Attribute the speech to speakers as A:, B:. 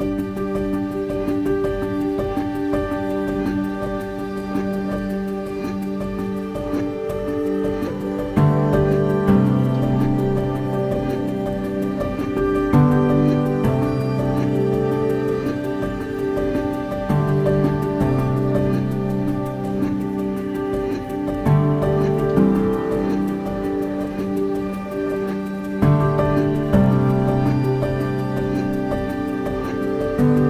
A: you you.